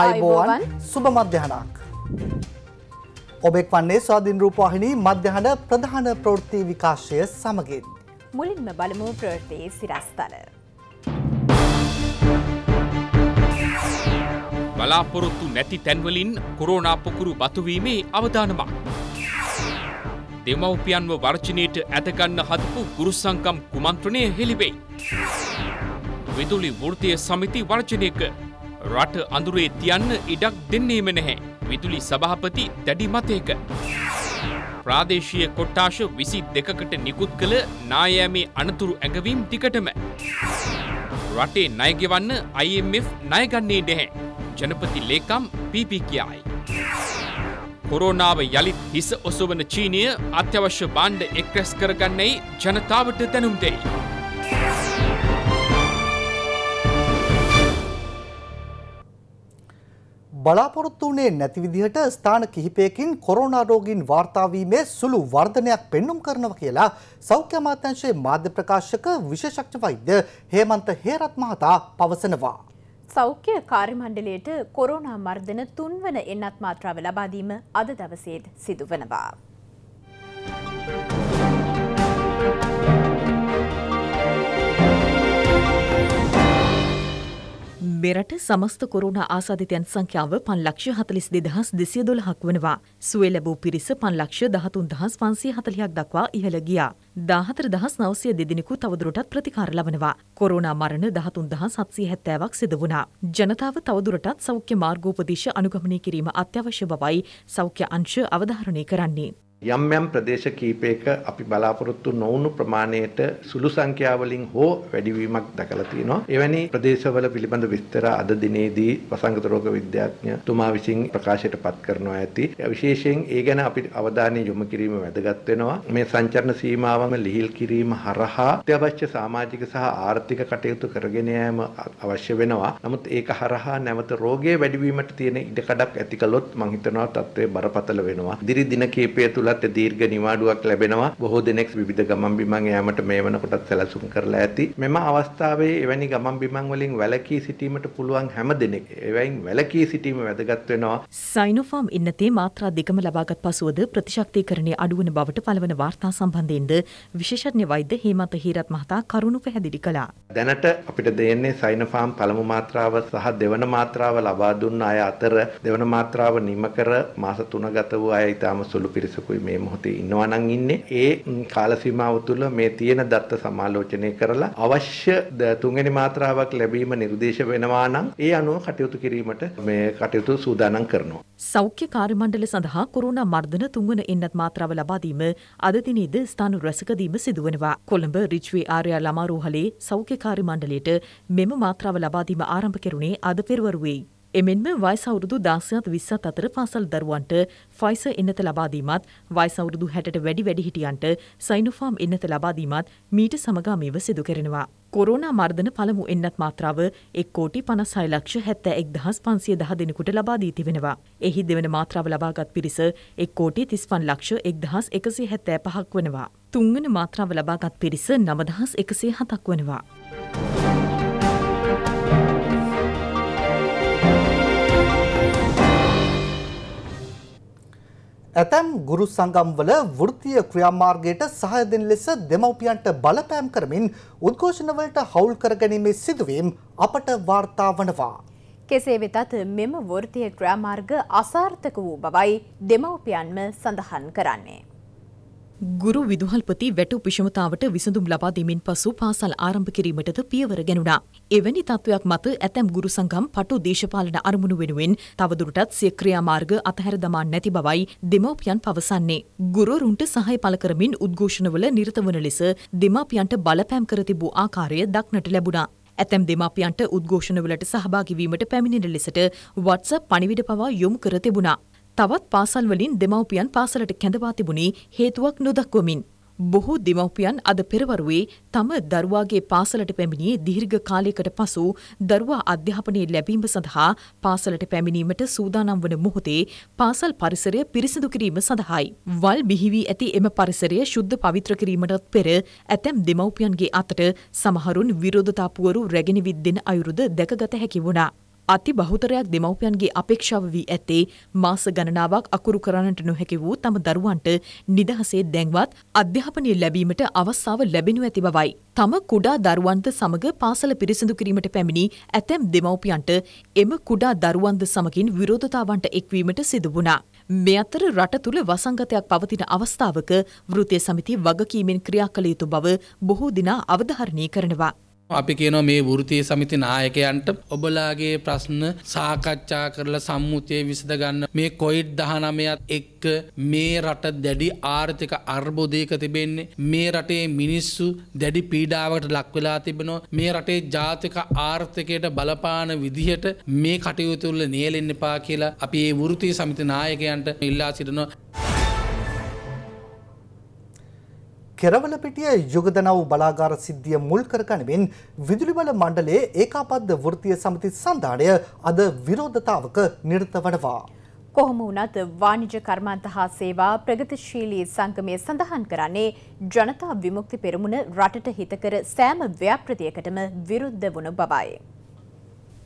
ආයිබෝවන් සුබ මධ්‍යහනක්. ඔබෙක් වන්නේ ස්වාධීන් රූපවාහිනී මධ්‍යහන ප්‍රධාන ප්‍රෘත්ති විකාශය සමගින්. මුලින්ම බලමු ප්‍රෘතියේ සිරස්තල. බලාපොරොත්තු නැති තැන්වලින් කොරෝනා පොකුරු බතුවීමේ අවධානමක්. දෙමව්පියන්ව වර්ජනයට ඇතගන්න හදපු ගුරුසංකම් කුමන්ත්‍රණය හෙළිවෙයි. විදුලි වෘතිය සමිති වර්ජනයක රට අඳුරේ තියන්න ඉඩක් දෙන්නේම නැහැ. විදුලි සභාපති දැඩි මතයක. ප්‍රාදේශීය කොට්ටාශ විසි දෙකකට නිකුත් කළ නායෑමේ අනතුරු ඇඟවීම් ටිකටම. රටේ නයගෙවන්න IMF ණයගන්නේ නැහැ. ජනපති ලේකම් පිපි කියයි. කොරෝනාව යළිත් හිස ඔසවන චීනය අත්‍යවශ්‍ය බාණ්ඩ එක්රැස් කරගන්නයි ජනතාවට දැනුම් දෙයි. බලාපොරොත්තු වනේ නැති විදිහට ස්ථාන කිහිපයකින් කොරෝනා රෝගීන් වාර්තාවීමේ සුළු වර්ධනයක් පෙන්නුම් කරනව කියලා සෞඛ්‍ය අමාත්‍යංශයේ මාධ්‍ය ප්‍රකාශක විශේෂඥ වෛද්‍ය හේමන්ත හේරත් මහතා පවසනවා. සෞඛ්‍ය කාර්යමණ්ඩලයට කොරෝනා මර්ධන තුන්වන එන්නත් මාත්‍රාව ලබාදීම අද දවසේත් සිදුවනවා. මෙරට සමස්ත කොරුණ ආසාධිතයන් සංඛ්‍යාව පන්ලක්ෂ හතලිස් දෙදහස් දෙසිය දොළහක් වනවා. සුවේ ලැබූ පිරිස පන්ලක්ෂ දහතුන් දහස් පන්සිය හතලියක් දක්වා ඉහළ ගියා. දාහතර දහස් නවසය දෙදිනෙකු තවදුරටත් ප්‍රතිකාර ලබනවා. කොරුණා මරණ දහතුන් දහස් සත්සී හැත්තෑවක් සිද වුණා. ජනතාව තවදුරටත් සෞඛ්‍ය මාර්ගෝපදේශ අනුගමනය කිරීම අත්‍යවශ්‍ය බවයි සෞඛ්‍ය අංශ අවධාරණය කරන්නේ. යම් යම් ප්‍රදේශ කීපයක අපි බලාපොරොත්තු නොවුණු ප්‍රමාණයට සුළු සංඛ්‍යාවලින් හෝ වැඩිවීමක් දැකලා තියෙනවා. එවැනි ප්‍රදේශවල පිළිබඳ විස්තර අද දිනේදී වසංගත රෝග විද්‍යාඥතුමා විසින් ප්‍රකාශයට පත් කරනවා ඇති. විශේෂයෙන් ඒ ගැන අපි අවධානය යොමු කිරීම වැදගත් වෙනවා. මේ සංචරණ සීමාවම ලිහිල් කිරීම හරහා අත්‍යවශ්‍ය සමාජික සහ ආර්ථික කටයුතු කරගෙන යාම අවශ්‍ය වෙනවා. නමුත් ඒක හරහා නැවත රෝගයේ වැඩිවීමට තියෙන ඉඩකඩක් ඇති කළොත් මම හිතනවා තත්ත්වය බරපතල වෙනවා. දිරි දින කීපය තුල තුලත් දීර්ඝ නිවාඩුවක් ලැබෙනවා. බොහෝ දෙනෙක් විවිධ ගමන් බිමන් යාමට මේ වනකොටත් සැලසුම් කරලා ඇති. මෙම අවස්ථාවේ එවැනි ගමන් බිමන් වලින් වැළකී සිටීමට පුළුවන් හැම දෙනෙක් එවැයින් වැළකී සිටීම වැදගත් වෙනවා. සයිනෝෆාම් ඉන්නතේ මාත්‍රා දෙකම ලබාගත් පසුවද ප්‍රතිශක්තිකරණය අඩුවන බවට පළවන වාර්තා සම්බන්ධයෙන්ද විශේෂඥ වෛද්‍ය හේමන්ත හීරත් මහතා කරුණු පැහැදිලි කළා. දැනට අපිට දෙන්නේ සයිනෝෆාම් පළමු මාත්‍රාව සහ දෙවන මාත්‍රාව ලබා දුන්න අය අතර දෙවන මාත්‍රාව නිම කර මාස 3 ගත වූ අය ඊටම සුළු පිරිසකුයි මේ මොහොතේ ඉන්නවා නම් ඉන්නේ ඒ කාල සීමාව තුළ මේ තියෙන දත්ත සමාලෝචනය කරලා අවශ්‍ය තුන්වෙනි මාත්‍රාවක් ලැබීම නිර්දේශ වෙනවා නම් ඒ අනුව කටයුතු කිරීමට මේ කටයුතු සූදානම් කරනවා. සෞඛ්‍ය කාර්ය මණ්ඩල සඳහා කොරෝනා මර්ධන තුන්වන එන්නත් මාත්‍රාව ලබා දීම අද දිනේද ස්ථාන රැසකදීම සිදුවනවා. කොළඹ රිච්වේ ආර්යා ළමාරෝහලේ සෞඛ්‍ය කාර්ය මණ්ඩලයට මෙම මාත්‍රාව ලබා දීම ආරම්භ කෙරුණේ අද පෙරවරුවේ. එමෙන්ම වයස අවුරුදු දාසයත් විස්සත් අතර පාසල් දරුවන්ට ෆයිස එන්නත ලබාදීමත් වයස අවුරුදු හැට වැඩි වැඩිහිටියන්ට සයිනෝෆාම් එන්නත ලබාදීමත් මීට සමගාමීව සිදු කරනවා. කොරෝනා මර්ධන පළමු එන්නත් මාත්‍රාව එක් කෝටි පනස් හය ලක්ෂ හැත්ත එක් දහස් පන්සිය දහ දෙනෙකුට ලබාදී තිබෙනවා. එහි දෙවන මාත්‍රාව ලබාගත් පිරිස එක් කෝටි තිස්පන් ලක්ෂ එක් දහස් එකසේ හැත්තෑ පහක් වනවා. තුන්වන මාත්‍රාව ලබාගත් පිරිස නමදහස් එකසේ හතක් වනවා. ඇතැම් ගුරු සංගම්වල වෘත්තිය ක්‍රියාමාර්ගයට සහය දෙන ලෙස දෙමව්පියන්ට බලපෑම් කරමින් උද්ඝෝෂණවලට හවුල් කර ගැනීමේ සිදුවීම් අපට වාර්තා වනවා. කෙසේ වෙතත් මෙම වෘත්තිය ක්‍රියාමාර්ග අසාර්ථක වූ බවයි දෙමව්පියන්ම සඳහන් කරන්නේ. ගුරු විදුහල්පති වැටු පිෂමතාවට විසඳුම් ලබා දෙමින් පසු පාසල් ආරම්භ කිරීමටද පියවර ගැනුණා. එවැනි තත්ත්වයක් මත ඇතැම් ගුරු සංගම් පටු දේශපාලන අරමුණු වෙනුවෙන් තවදුරටත් සිය ක්‍රියාමාර්ග අතහැර දමා නැති බවයි දෙමව්පියන් පවසන්නේ. ගුරුවරුන්ට සහය පළ කරමින් උද්ඝෝෂණවල නිරත වන ලෙස දෙමාපියන්ට බලපෑම් කර තිබූ ආකාරය දක්නට ලැබුණා. ඇතැම් දෙමාපියන්ට උද්ඝෝෂණවලට සහභාගිවීමට පැමිණෙන ලෙසට WhatsApp පණිවිඩ පවා යොමු කර තිබුණා. තවත් පාසල් වලින් දෙමව්පියන් පාසලට කැඳවා තිබුණේ හේතුවක් නොදක්වමින්. බොහෝ දෙමව්පියන් අද පෙරවරුවේ තම දරුවාගේ පාසලට පැමිණියේ දීර්ඝ කාලයකට පසු දරුවා අධ්‍යාපනය ලැබීම සඳහා පාසලට පැමිණීමට සූදානම් වන මොහොතේ පාසල් පරිසරය පිරිසිදු කිරීම සඳහායි. වල් බිහිවී ඇති එම පරිසරය ශුද්ධ පවිත්‍ර කිරීමටත් පෙර ඇතැම් දෙමව්පියන්ගේ අතට සමහරුන් විරෝධතාපුවරු රැගෙන විද්දෙන අයුරුද දැකගත හැකි වුණා. අති බහුතරයක් දෙමව්පියන්ගේ අපේක්ෂාව වී ඇත්තේ මාස ගණනාවක් අකුරු කරන්නට නොහැකි වූ තම දරුවන්ට නිදහසේ දැන්වත් අධ්‍යාපනය ලැබීමට අවස්ථාව ලැබෙනු ඇති බවයි. තම කුඩා දරුවන්ද සමග පාසල පිරිසිදු කිරීමට පැමිණි ඇතැම් දෙමව්පියන්ට එම කුඩා දරුවන්ද සමගින් විරෝධතාවන්ට එක්වීමට සිදු වුණා. මේ අතර රට තුළ වසංගතයක් පවතින අවස්ථාවක වෘතිය සමිති වගකීමෙන් ක්‍රියා කළ යුතු බව බොහෝ දිනා අවධාරණය කරනවා. අපි කියනවා මේ වෘතිය සමිති නායකයන්ට ඔබලාගේ ප්‍රශ්න සාකච්ඡා කරලා සම්මුතිය විසඳගන්න මේ කොයිඩ් දහනමයත් එක්ක මේ රට දැඩි ආර්ථික අර්බෝධයක තිබෙන්නේ. මේ රටේ මිනිස්සු දැඩි පීඩාවට ලක්වෙලා තිබෙනවා. මේ රටේ ජාතික ආර්ථිකයට බලපාන විදිහට මේ කටයුතුල්ල නියලෙන්න එපා කියලා අපි ඒ වෘතිය සමිති නායකයන්ට ඉල්ලා සිටිනවා. කෙරවල පිටිය යුගදනව් බලාගාර සිද්ධිය මුල් කරගනිමින් විදුලි බල මණ්ඩලයේ ඒකාබද්ධ වෘත්තීය සමිති සන්ධානය අද විරෝධතාවක නිරත වනවා. කොහොම වුණත් වාණිජ කර්මාන්ත හා සේවා ප්‍රගතිශීලී සංගමය සඳහන් කරන්නේ ජනතා විමුක්ති පෙරමුණ රටට හිතකර සෑම ව්‍යාපෘතියකටම විරුද්ධ වුණු බවයි.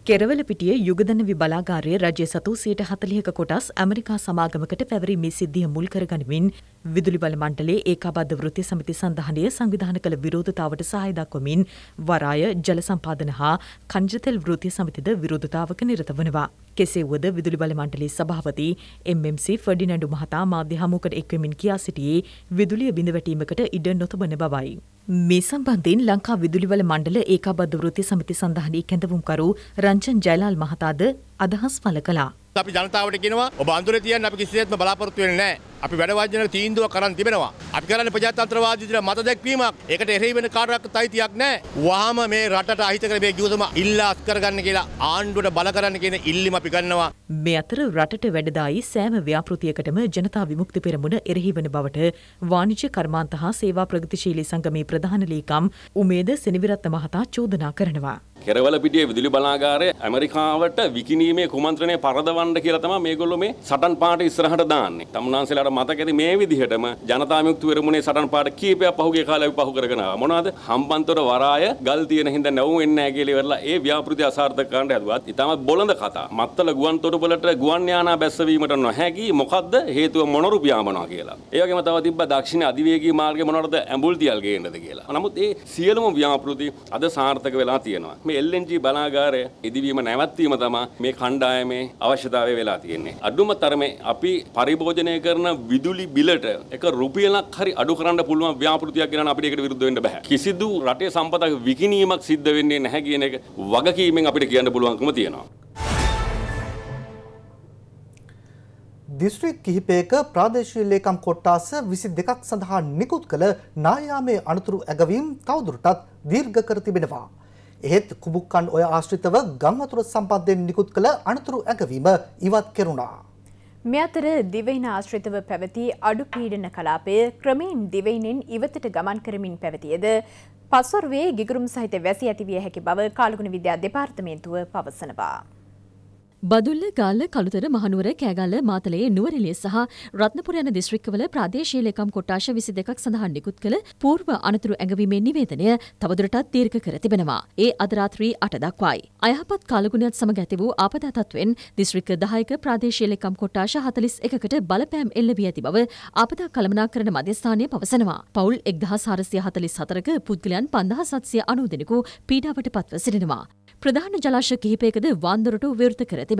කෙරවල පිටිය යුගදනවි බලාගාරය රජය සතු සයට හතලියක කොටස් ඇමරිකා සමාගමකට පැවරීමේ සිද්ධිය මුල් කරගනිමින් විදුලි බල මණ්ඩලේ ඒකාබද්ධ වෘත්ති සමිති සඳහනය සංවිධාන කළ විරෝධතාවට සහය දක්වමින් වරාය ජල සම්පාදන හා කංජතෙල් වෘත්ති සමිතිද විරෝධතාවක නිරත වනවා. කෙසේ වුවද විදුලි බල මණ්ඩලේ සභාපති MMC ෆර්ඩිනැන්ඩු මහතා මාධ්‍ය හමුවකට එක්වමින් කියා සිටියේ විදුලිය බිඳවැටීමකට ඉඩ නොතබන බවයි. මේ සම්බන්ධයෙන් ලංකා විදුලිවල මණ්ඩල ඒකාබද්ධ වෘත්ති සමිති සඳහනී කැඳවුම්කරු රංචන් ජයලාල් මහතාද අදහස් පළ කළා. අපි ජනතාවට කියනවා ඔබ අඳුරේ තියන්න අපි කිසිසේත්ම බලාපොරොත්තු වෙන්නේ නැහැ. අපි වැඩ තීන්දුව කරන් තිබෙනවා. අපි කරන්නේ ප්‍රජාතන්ත්‍රවාදී දින මත දැක්වීමක්. ඒකට එරෙහි වෙන කාටවත් අයිතියක් නැහැ. වහාම මේ රටට අහිත කර මේ ගිවිසුම ඉල්ලා අස් කරගන්න කියලා ආණ්ඩුවට බල කරන්න කියන ඉල්ලීම අපි ගන්නවා. මේ අතර රටට වැඩදායි සෑම ව්‍යාපෘතියකටම ජනතා විමුක්ති පෙරමුණ එරෙහි වන බවට වාණිජ්‍ය කර්මාන්ත හා සේවා ප්‍රගතිශීලී සංගමේ ප්‍රධාන ලේකම් උමේද සෙනවිරත්න මහතා චෝදනා කරනවා. කෙරවල පිටිය විදුලි බලාගාරය ඇමරිකාවට විකිනීමේ කුමන්ත්‍රණය පරදවන්න කියලා තමයි මේගොල්ලෝ මේ සටන් පාට ඉස්සරහට දාන්නේ. තමුන්නාන්සේලාට මතක ඇති මේ විදිහටම ජනතා විමුක්ති පෙරමුණේ සටන් පාට කීපයක් පහුගිය කාලේ අපි පහු කරගෙන ආවා. මොනවද? හම්බන්තොට වරාය ගල් තියෙන හින්දා නැවුම් වෙන්නේ නැහැ කියලා ඉවරලා ඒ ව්‍යාපෘති අසාර්ථක කරන්න හැදුවත් ඊටමත් බොළඳ කතා. මත්තල ගුවන් තොටුපළට ගුවන් යානා බැස්සවීමට නොහැකි මොකද්ද හේතුව මොනරු පියාඹනවා කියලා. ඒ වගේම තව තිබ්බ දක්ෂිණ අධිවේගී මාර්ගයේ මොනවද ඇඹුල් තියල් ගේන්නද කියලා. නමුත් ඒ සියලුම ව්‍යාපෘති අද සාර්ථක වෙලා තියෙනවා. මේ LNG බලාගාරය ඉදිවීම නැවැත්වීම තමයි මේ කණ්ඩායමේ අවශ්‍යතාවය වෙලා තියෙන්නේ. අඩුම තරමේ අපි පරිභෝජනය කරන විදුලි බිලට එක රුපියලක් හරි අඩු කරන්න පුළුවන් ව්‍යාපෘතියක් ගෙනන අපිට ඒකට විරුද්ධ වෙන්න බෑ. කිසිදු රටේ සම්පතක් විකිණීමක් සිද්ධ වෙන්නේ නැහැ කියන එක වගකීමෙන් අපිට කියන්න පුළුවන්කම තියෙනවා. දිස්ත්‍රික් කිහිපයක ප්‍රාදේශීය ලේකම් කොට්ටාස විසි දෙකක් සඳහා නිකුත් කළ නායාමේ අනතුරු ඇගවීම් තවදුරටත් දීර්ඝ කර තිබෙනවා. එහෙත් කුබුක්කන් ඔය ආශ්‍රිතව ගම් වතුර සම්බන්ධයෙන් නිකුත් කළ අනතුරු ඇඟවීම ඉවත් කෙරුණා. මේ අතර දිවයින ආශ්‍රිතව පැවති අඩු පීඩන කලාපය ක්‍රමයෙන් දිවයිනෙන් ඉවතට ගමන් කරමින් පැවතියද පස්වරුවේ ගිගුරුම් සහිත වැසි ඇතිවිය හැකි බව කාලගුණ විද්‍යා දෙපාර්තමේන්තුව පවසනවා. බදුල්ල ගාල්ල කළුතර මහනුවර කෑගල්ල මාතලේ නුවරලිය සහ රත්නපුර යන දිස්ත්‍රික්කවල ප්‍රාදේශීය ලේකම් කොට්ටාශ විසි දෙකක් සඳහන් නිකුත් කළ පූර්ව අනතුරු ඇඟවීමේ නිවේදනය තවදුරටත් දීර්ඝ කර තිබෙනවා. ඒ අද රාත්‍රී අට දක්වායි. අයහපත් කාලගුණයත් සමග ඇති වූ ආපදා තත්වෙන් දිස්ත්‍රික්ක දහයක ප්‍රාදේශීය ලේකම් කොට්ටාශ හතලිස් එකකට බලපෑම් එල්ල වී ඇති බව ආපදා කළමනාකරන මධ්‍යස්ථානය පවසනවා. පවුල් එක්දහස් හාරසිය හතලිස් හතරක පුද්ගලයන් පන්දහස් සත්සිය අනූ දෙනෙකු පීඩාවට පත්ව සිටිනවා. ප්‍රධාන ජලාශ කිහිපයකද වන්දොරටු විවෘත කර තිබෙනවා.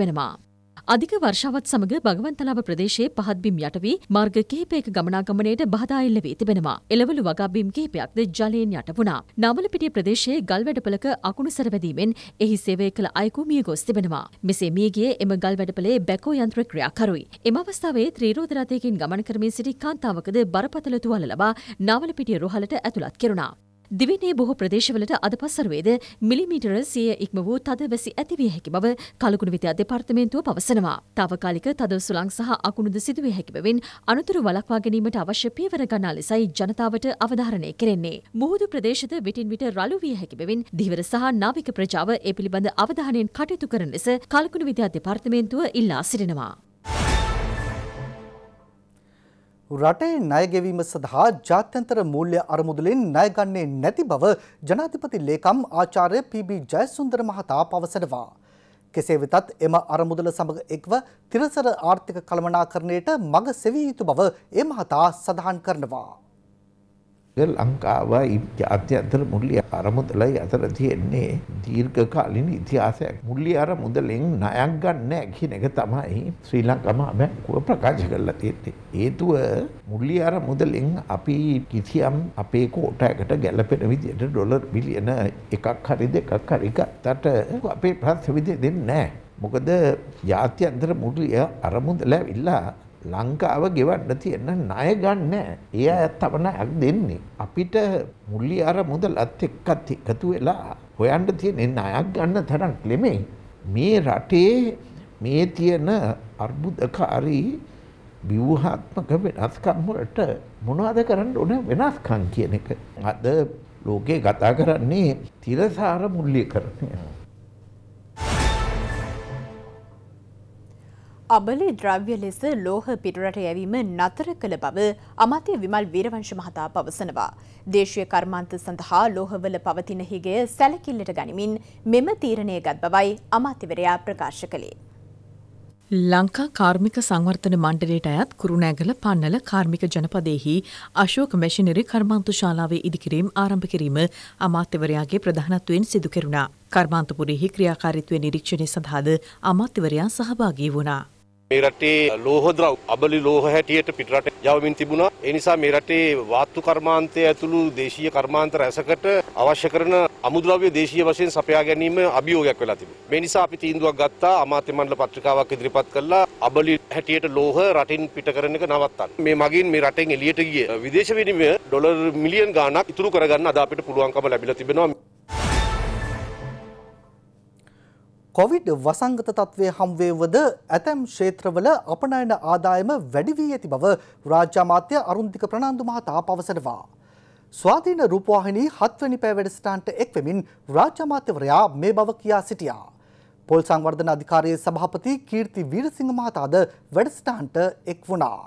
අධික වර්ෂාවත් සමග භගවන්තලාව ප්‍රදේශයේ පහත්බිම් යට වී මාර්ග කිහිපයක ගමනාගමනයට බාධා එල්ල වී තිබෙනවා. එළවලු වගාබිම් කිහිපයක්ද ජලයෙන් යට වුණා. නාවලපිටිය ප්‍රදේශයේ ගල්වැඩපලක අකුණු සැරවැදීමෙන් එහි සේවය කළ අයෙකු මිය ගොස් තිබෙනවා. මෙසේ මිය ගියේ එම ගල්වැඩපලේ බැකෝ යන්ත්‍ර ක්‍රියාකරුයි. එම අවස්ථාවේ ත්‍රීරෝධ රථයකින් ගමන් කරමින් සිටි කාන්තාවකද බරපතල තුවාල ලබා නාවලපිටිය රෝහලට ඇතුළත් කෙරුණා. දිවිනේ බොහෝ ප්‍රදේශවලට අද පස්සරුවේද මිලිමීටර සිය ඉක්ම වූ තද වැසි ඇතිවිය හැකි බව කලකුණු විත්‍යා දෙපාර්තමේන්තුව පවසනවා. තාවකාලික තද සුළං සහ අකුණුද සිදුවිය හැකි බැවින් අනතුරු වළක්වා ගැනීමට අවශ්‍ය පියවර ගන්නා ලෙසයි ජනතාවට අවධාරණය කෙරෙන්නේ. මුහුදු ප්‍රදේශද විටින් විට රළු විය හැකි බැවින් දිවර සහ නාවික ප්‍රජාව ඒ පිළිබඳ අවධානයෙන් කටයුතු කරන ලෙස කලකුණු විද්‍යා දෙපාර්තමේන්තුව ඉල්ලා සිටිනවා. රටේ ණයගෙවීම සඳහා ජාත්‍යන්තර මූල්‍ය අරමුදලින් ණය ගන්නේ නැති බව ජනාධිපති ලේකම් ආචාර්ය පී.බී. ජයසුන්දර මහතා පවසනවා. කෙසේ වෙතත් එම අරමුදල සමග එක්ව තිරසර ආර්ථික කළමනාකරණයට මඟ සෙවිය යුතු බව ඒ මහතා සඳහන් කරනවා. ලංකාව ජාත්‍යන්තර මුල්ලි අරමුදලයි අතර තියෙන්නේ දීර්ඝකාලින ඉතිහාසයක්. මුල්ලි අර මුදලෙන් ණයක් ගන්න කියන එක තමයි ශ්‍රී ලංකාම බැංකුව ප්‍රකාශ කරලා තියෙන්නේ. හේතුව මුල්ලි අර මුදලෙන් අපි කිසියම් අපේ කෝටයකට ගැලපෙන විදිහට ඩොලර් බිලියන එකක් හරි දෙකක් හරි ගත්තට අපේ ප්‍රශ්න විදිහට දෙන්නේ නැහැ. මොකද ජාත්‍යන්තර මුල්ලිය අරමුදල ඇවිල්ලා ලංකාව ගෙවන්න තියෙන ණය ගන්න ඒ අයත් තමනයක් දෙන්නේ. අපිට මුල්ලි අර මුදලත් එක්කත් එකතු වෙලා හොයන්න තියෙන ණයක් ගන්න තරම් නෙමෙයි. මේ රටේ මේ තියෙන අර්බුදකාරී ව්‍යුහාත්මක වෙනස්කම් වලට මොනවද කරන්න ඕන වෙනස්කම් කියන එක. අද ලෝකේ කතා කරන්නේ තිරසාර මුල්‍යකරණය. අබලි ද්‍රව්‍ය ලෙස ලෝහ පිටරට යැවීම නතර කළ බව අමාත්‍ය විමල් වීරවංශ මහතා පවසනවා. දේශීය කර්මාන්ත සඳහා ලෝහවල පවතින හිගය සැලකිල්ලට ගනිමින් මෙම තීරණය ගත් බවයි අමාත්‍යවරයා ප්‍රකාශ කළේ. ලංකා කාර්මික සංවර්ධන මණ්ඩලයට අයත් කුරුණෑගල පන්නල කාර්මික ජනපදයෙහි අශෝක මැෂිනරි කර්මාන්තු ශාලාවේ ඉදිකිරීම් ආරම්භ කිරීම අමාත්‍යවරයාගේ ප්‍රධානත්වයෙන් සිදු කෙරුණා. කර්මාන්තපුරෙහි ක්‍රියාකාරීත්වය නිරීක්ෂණය සඳහාද අමාත්‍යවරයා සහභාගී වුණා. මේ රටේ ලෝහද්‍රව් අබලි ලෝහ හැටියට පිටරට යවමින් තිබුණා. ඒ නිසා මේ රටේ වාස්තු කර්මාන්තය ඇතුළු දේශීය කර්මාන්ත රැසකට අවශ්‍ය කරන අමුද්‍රව්‍ය දේශීය වශයෙන් සපයා ගැනීම අභියෝගයක් වෙලා තිබුණා. මේ නිසා අපි තීන්දුවක් ගත්තා අමාත්‍ය මණ්ඩල පත්‍රිකාවක් ඉදිරිපත් කළා අබලි හැටියට ලෝහ රටින් පිට කරන එක නවත්තන්න. මේ මගින් මේ රටෙන් එළියට ගිය විදේශ විනිමය ඩොලර් මිලියන් ගාණක් ඉතුරු කරගන්න අද අපිට පුළුවන්කම ලැබිලා තිබෙනවා. කොවිඩ් වසංගත තත්ත්වය හම්වේවද ඇතැම් ක්ෂේත්‍රවල අපනයන ආදායම වැඩි වී ඇති බව රාජ්‍යාමාත්‍ය අරුන්දික ප්‍රනාන්දු මහතා පවසනවා. ස්වාධීන රූපවාහිනී හත්වනි පෑ වැඩස්ටාන්ට එක්වෙමින් රාජ්‍යමාත්‍යවරයා මේ බව කියා සිටියා. පොල් සංවර්ධන අධිකාරයේ සභාපති කීර්ති වීරසිංහ මහතාද වැඩස්ටාන්ට එක් වුණා.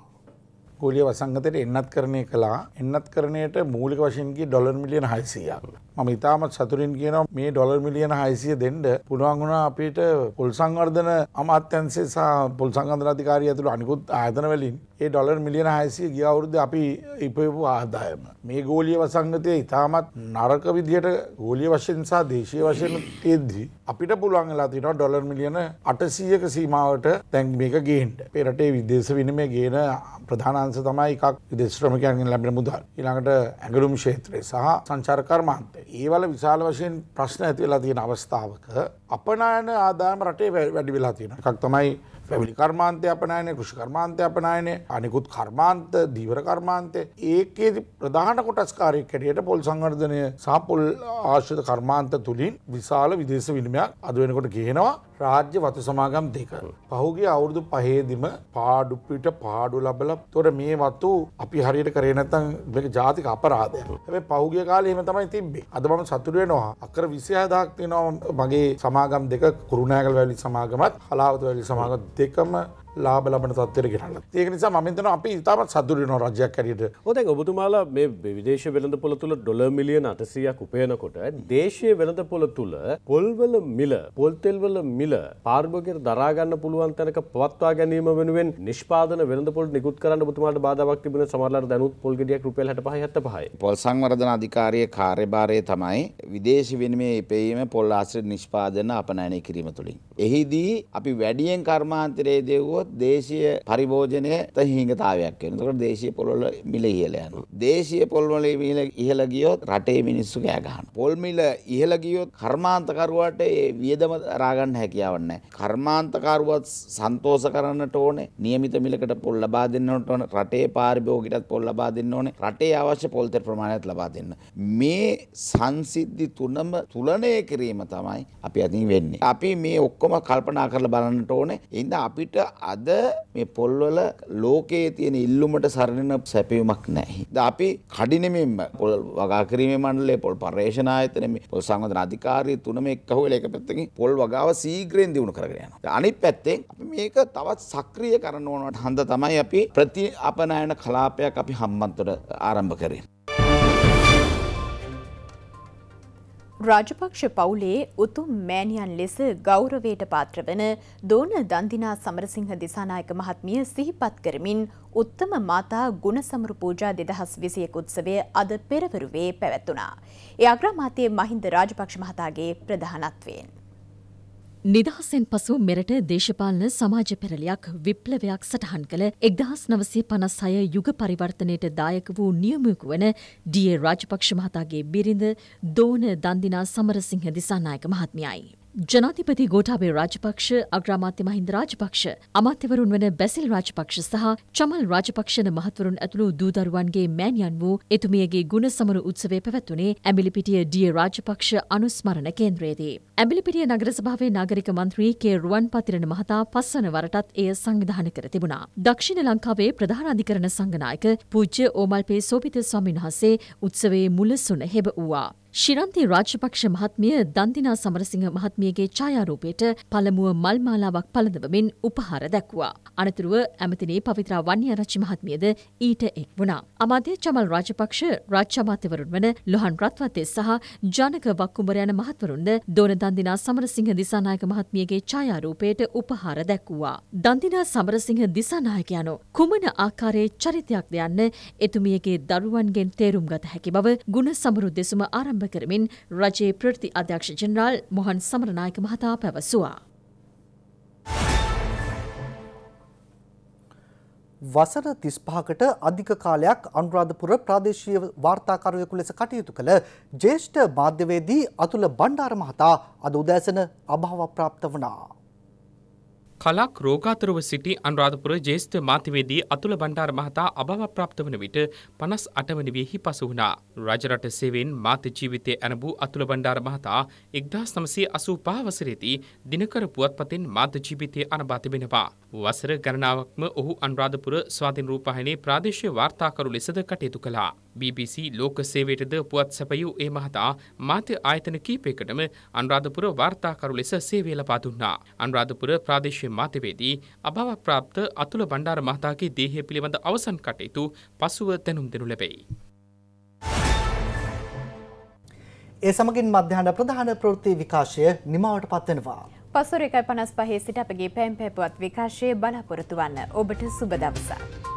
ගෝලිය වසංගතයට එන්නත් කරණය කලා එන්නත් කරණයට මූලික වශයෙන්ගේ ඩොලර් මිලියන හයිසියක්. මම ඉතාමත් සතුරින් කියන මේ ඩොලර් මිලියන හයිසිය දෙන්ඩ පුළුවන් වුණා අපිට පොල් සංවර්ධන අමාත්‍යන්සේ සහ පොල් සංගන්ධන අධිකාරය ඇතුළ අනිකුත් ආයතන වලින් ඒ ඩොලර් මිලියන හයිසිය ගිය අවුරුද්ද අපි ඉපයපු ආදායම. මේ ගෝලිය වසංගතය ඉතාමත් නරක විදිහට ගෝලිය වශයෙන් සහ දේශය වශයෙන් තියෙද්දී අපිට පුළුවන් වෙලා තියෙනවා ඩොලර් මිලියන 800ක සීමාවට දැන් මේක ගේන්න. අපේ රටේ විදේශ විනිමය ගේන ප්‍රධාන අංශ තමයි එකක් විදේශ ශ්‍රමිකයන්ගෙන් ලැබෙන මුදල්. ඊළඟට ඇඟලුම් ක්ෂේත්‍රය සහ සංචාර කර්මාන්තය. ඒවල විශාල වශයෙන් ප්‍රශ්න ඇති වෙලා තියෙන අවස්ථාවක අපනායන ආදායම රටේ වැඩි වෙලා තියෙනවා. එකක් තමයි පැවිලි කර්මාන්තය අපනයනය කෘෂි කර්මාන්තය අපනයනය අනිකුත් කර්මාන්ත දීවර කර්මාන්තය ඒකේ ප්‍රධාන කොටස්කාරය කැටියට පොල් සංවර්ධනය සහපොල් ආශ්‍රිත කර්මාන්ත තුළින් විශාල විදේශ විනිමයක් අද වෙනකොට ගේනවා රාජ්‍ය වතු සමාගම් දෙක. පහුගේ අවුරුදු පහේදිම පාඩුපිට පාඩු ලබල තොර මේ වත්තු අපි හරියට කරනතන් එක ජාතික අපරාධය. හැබැයි පහුගිය කාලේ එහෙම තමයි තිබ්බේ. අද මම සතුටු වෙනවා. අක්කර 26000ක් තියෙනවා මගේ සමාගම් දෙක කුරුණෑගල වැලි සමාගමත් හලාවත වැලි සමාගම දෙකම ලාබ ලබන තත්වයට ගෙනන්න ඒක නිසා මතන අපි ඉතාමත් සතුරන රජයක් ඇරයට හොද ඔබතුමාලා මේ විදේශ වෙළඳ පොළ තුළ ඩොල මිලියන අටසියක් උපයනකොට දේශය වෙළඳ පොළ තුළ පොල්වල මිල පොල්තෙල්වල මිල පාර්භකර දරාගන්න පුළුවන් තැනක පවත්වා ගැනීම වෙනුවෙන් නිෂ්පාදන වෙළඳ පොල් නිකුත් කරන්න ඔබතුමාට බාධාවක් තිබෙන සමහරලාට දැනුත් පොල් ගෙඩියක් රුපියල් 65 75යි පොල් සංවර්ධන අධිකාරියේ කාර්යභාරය තමයි විදේශ විනිමය ඉපැයීම පොල් ආශ්‍රිත නිෂ්පාදන අපනයනය කිරීම තුළින්. එහිදී අපි වැඩියෙන් කර්මාන්තරයේ දෙව්වොත් දේශීය පරිභෝජනයට හිඟතාවයක් වෙනවා. එතකොට දේශීය පොල්වල මිල ඉහළ යනවා. දේශීය පොල්වල මිල ඉහළ ගියොත් රටේ මිනිස්සු කෑ ගහනවා. පොල් මිල ඉහළ ගියොත් කර්මාන්තකරුවාට ඒ වියදම දරා ගන්න හැකියාවක් නැහැ. කර්මාන්තකරුවත් සන්තෝෂ කරන්නට ඕනේ. નિયમિત මිලකට පොල් ලබා දෙන්නට ඕනේ. රටේ පාරිභෝගිකයටත් පොල් ලබා දෙන්න ඕනේ. රටේ අවශ්‍ය පොල් තෙල් ප්‍රමාණයත් ලබා දෙන්න. මේ සංසිද්ධි තුනම තුලනය කිරීම තමයි අපි අතින් වෙන්නේ. අපි මේ ඔක්කොම කල්පනා කරලා බලන්නට ඕනේ. එහෙනම් අපිට අද මේ පොල්වල ලෝකයේ තියෙන ඉල්ලුමට සරණ සැපයුමක් නැහැ. ද අපි කඩිනෙමින්ම පොල් වගා කිරීමේ මණ්ඩලය පොල් පර්යේෂණ ආයතන මේ පොල් සංවර්ධන අධිකාරිය තුනම එක්කහුවල එක පැත්තකින් පොල් වගාව සීඝ්‍රයෙන් දියුණු කරගෙන යනවා. අනිත් පැත්තෙන් අපි මේක තවත් සක්‍රිය කරන්න ඕනට හන්ද තමයි අපි ප්‍රති අපනයන කලාපයක් අපි හම්බන්තොට ආරම්භ කරේ. රාජපක්ෂ පවුලේ උතුම් මෑණියන් ලෙස ගෞරවයට පාත්‍ර වන දෝන දන්දිනා සමරසිංහ දිසානායක මහත්මිය සිහිපත් කරමින් උත්තම මාතා ගුණසමරු පූජා දෙදහස් විසියක උත්සවය අද පෙරවරුවේ පැවැත්වුණා. ඒ අග්‍රාමාත්‍ය මහින්ද රාජපක්ෂ මහතාගේ ප්‍රධානත්වයෙන්. නිදහසෙන් පසු මෙරට දේශපාලන සමාජ පෙරලියක් විප්ලවයක් සටහන් කළ එක්දහස් නවසේ පනස් අය යුග පරිවර්තනයට දායක වූ නියමයකු වන ඩිය රාජපක්ෂ මහතාගේ බිරිඳ දෝන දන්දිනා සමරසිංහ දිසානායක මහත්මියයි. ජනාධිපති ගෝඨාභය රාජපක්ෂ අග්‍රාමාත්‍ය මහින්ද රාජපක්ෂ අමාත්‍යවරුන් වන බැසිල් රාජපක්ෂ සහ චමල් රාජපක්ෂන මහත්වරුන් ඇතුළු දූදරුවන්ගේ මෑණියන් වූ එතුමියගේ ගුණ සමරු උත්සවය පැවැත්වුණේ ඇඹිලිපිටිය ඩිය රාජපක්ෂ අනුස්මරණ කේන්ද්‍රයේදී. ඇඹිලිපිටිය නගර සභාවේ නාගරික මන්ත්‍රී කේ රුවන් පතිරණ මහතා පස්වන වරටත් එය සංවිධානය කර තිබුණා. දක්ෂිණ ලංකාවේ ප්‍රධාන අධිකරණ සංඝනායක පූජ්‍ය ඕමල්පේ සෝපිත ස්වාමීන් වහන්සේ උත්සවයේ මුලසුන හෙබ වූවා. ශිරන්ති රාජපක්ෂ මහත්මිය දන්දිනා සමරසිංහ මහත්මියගේ ඡායාරූපයට පළමුව මල්මාලාවක් පළඳවමින් උපහාර දැක්වුවා. අනතුරුව ඇමතිනේ පවිත්‍රා වන්නියාරච්චි මහත්මියද ඊට එක් වුණා. අමාත්‍ය චමල් රාජපක්ෂ රාජ්‍ය අමාත්‍යවරුන් වන ලොහන් රත්වතේ සහ ජානක වක්කුඹර යන මහත්වරුන්ද දෝන දන්දිනා සමරසිංහ දිසානායක මහත්මියගේ ඡායාරූපයට උපහාර දැක්වුවා. දන්දිනා සමරසිංහ දිසානායක යනු කුමන ආකාරයේ චරිතයක්ද යන්න එතුමියගේ දරුවන්ගෙන් තේරුම් ගත හැකි බව ගුණ සමරු දෙසුම ආරම්භ ආරම්භ කරමින් රජයේ ප්‍රති අධ්‍යක්ෂ ජනරාල් මොහන් සමරනායක මහතා පැවසුවා. වසර තිස්පහකට අධික කාලයක් අනුරාධපුර ප්‍රාදේශීය වාර්තාකරුවෙකු ලෙස කටයුතු කළ ජේෂ්ඨ මාධ්‍යවේදී අතුල බණ්ඩාර මහතා අද උදෑසන අභාව ප්‍රාප්ත වනා. කලක් රෝගාතරව සිටි අනුරාධපුර ජේෂ්ඨ මාධ්‍යවේදී අතුල බණ්ඩාර මහතා අභාව ප්‍රාප්ත වන විට 58 වන වියෙහි පසු වුණා. රජරට සේවයෙන් මාධ්‍ය ජීවිතයේ ඇරඹූ අතුල බණ්ඩාර මහතා 1985 වසරේදී දිනකර පුවත්පතෙන් මාධ්‍ය ජීවිතයේ අනබා තිබෙනවා. වසර ගණනාවක්ම ඔහු අනුරාධපුර ස්වාධීන රූපවාහිනී ප්‍රාදේශීය වාර්තාකරු ලෙසද කටයුතු කළා. BBC ලෝක සේවයටද පුවත් සැපයූ ඒ මහතා මාධ්‍ය ආයතන කීපයකටම අනුරාධපුර වාර්තාකරු ලෙස සේවය ලබා දුන්නා. අනුරාධපුර ප්‍රාදේශීය මාධ්‍යවේදී අභාව ප්‍රාප්ත අතුල බණ්ඩාර මහතාගේ දේහය පිළිබඳ අවසන් කටයුතු පසුව දැනුම් දෙනු ලැබෙයි. ඒ සමගින් මධ්‍යහන ප්‍රධාන ප්‍රවෘත්ති විකාශය නිමාවට පත්වෙනවා. පසුර එකයි පනස් පහේ සිට අපගේ පැම් පැපුවත් විකාශය බලාපොරොත්තු වන්න ඔබට සුබ දවසක්.